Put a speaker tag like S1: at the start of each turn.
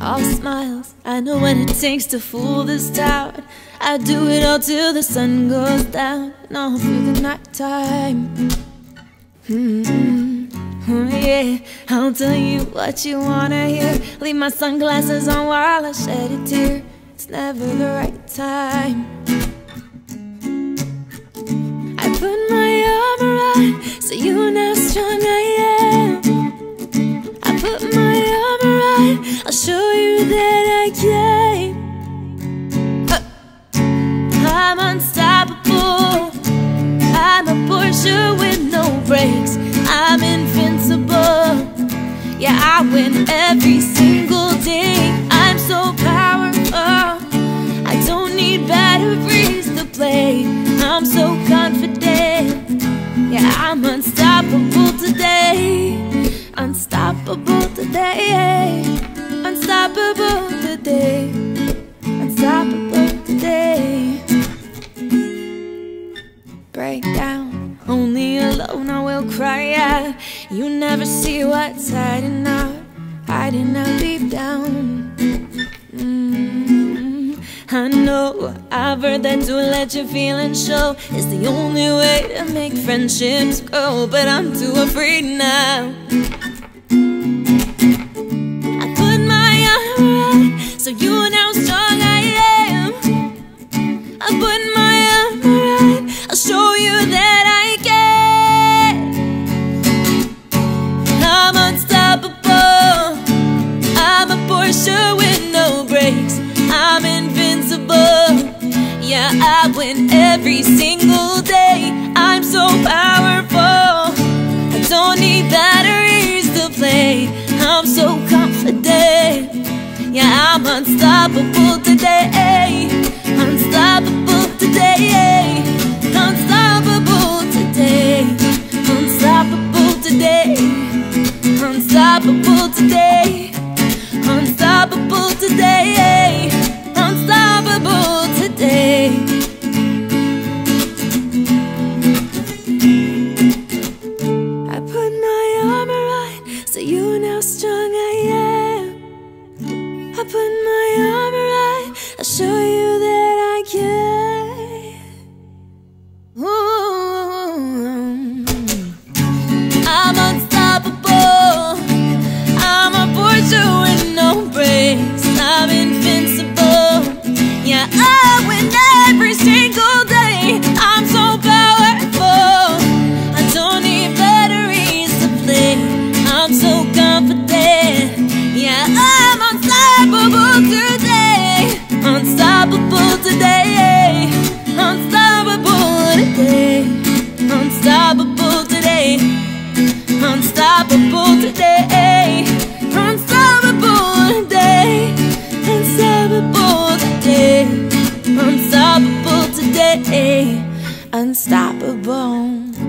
S1: all smiles. I know what it takes to fool this town. I do it all till the sun goes down and all through the night time. Mm-hmm. Oh, yeah, I'll tell you what you wanna hear. Leave my sunglasses on while I shed a tear. It's never the right time. That I can. Uh, I'm unstoppable. I'm a Porsche with no brakes. I'm invincible. Yeah, I win every single day. I'm so powerful. I don't need batteries to play. I'm so confident. Yeah, I'm unstoppable today. Unstoppable today. Unstoppable today. Unstoppable today. Break down. Only alone I will cry out. You never see what's hiding out, hiding out deep down. Mm, I know I've heard that to let your feelings show is the only way to make friendships grow, but I'm too afraid now. I'm invincible. Yeah, I win every single day. I'm so powerful. I don't need batteries to play. I'm so confident. Yeah, I'm unstoppable today. Unstoppable today. I show you Unstoppable today. Unstoppable today. Unstoppable today. Unstoppable today. Unstoppable today. Unstoppable today. Unstoppable today. Unstoppable.